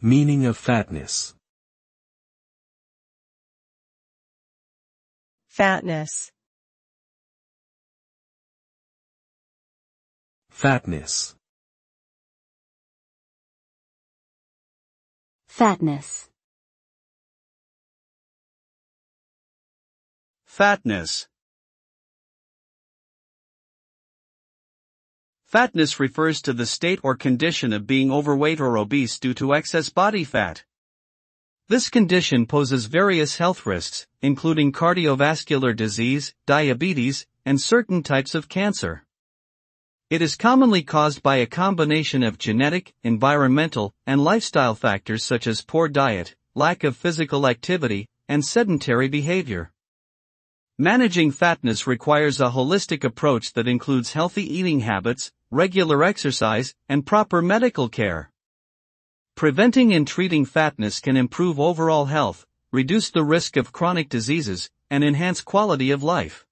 Meaning of fatness. fatness, Fatness. fatness, Fatness. Fatness refers to the state or condition of being overweight or obese due to excess body fat. This condition poses various health risks, including cardiovascular disease, diabetes, and certain types of cancer. It is commonly caused by a combination of genetic, environmental, and lifestyle factors such as poor diet, lack of physical activity, and sedentary behavior. Managing fatness requires a holistic approach that includes healthy eating habits, regular exercise, and proper medical care. Preventing and treating fatness can improve overall health, reduce the risk of chronic diseases, and enhance quality of life.